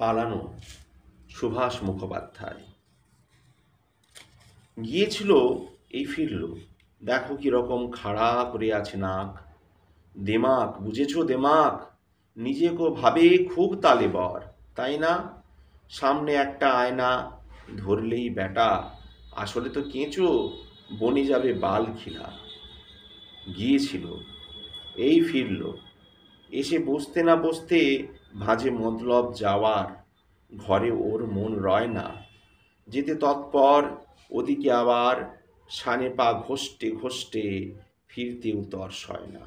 পালানো সুভাষ মুখোপাধ্যায়। গিয়েছিল এই ফিরল। দেখো কীরকম খাড়া করে আছে নাক। দেমাক, বুঝেছ দেমাক? নিজেকে ভাবে খুব তালেবর তাই না? সামনে একটা আয়না, ধরলেই বেটা আসলে তো কেঁচো, বনে যাবে বাল খিলা। গিয়েছিল, এই ফিরল। এসে বসতে না বসতে ভাঁজে মতলব যাওয়ার, ঘরে ওর মন রয় না। যেতে তৎপর, ওদিকে আবার সানে পা ঘষ্টে ঘষ্টে ফিরতেও তর্স হয় না।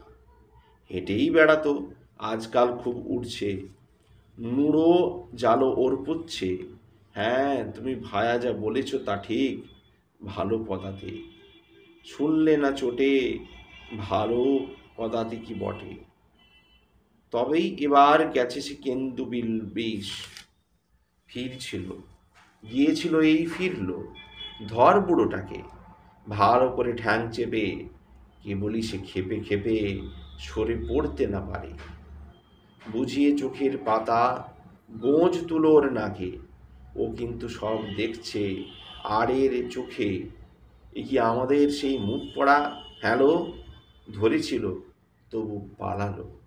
হেঁটেই বেড়াতো, আজকাল খুব উঠছে নুড়ো জালো ওর পুচ্ছে হ্যাঁ তুমি ভায়া যা বলেছ তা ঠিক, ভালো পদাতে। শুনলে না চোটে, ভালো পদাতে কি বটে? তবেই এবার গেছে সে কেন্দুবিল বিষ। ফিরছিল গিয়েছিল এই ফিরল, ধর বুড়োটাকে ভালো করে ঠ্যাং চেপে কেবলই সে খেপে খেপে সরে পড়তে না পারে। বুঝিয়ে চোখের পাতা, গোঁজ তুলোর নাকে, ও কিন্তু সব দেখছে আড়ের চোখে। এ কি আমাদের সেই মুখ পড়া? হ্যালো, ধরেছিল, তবু পালালো।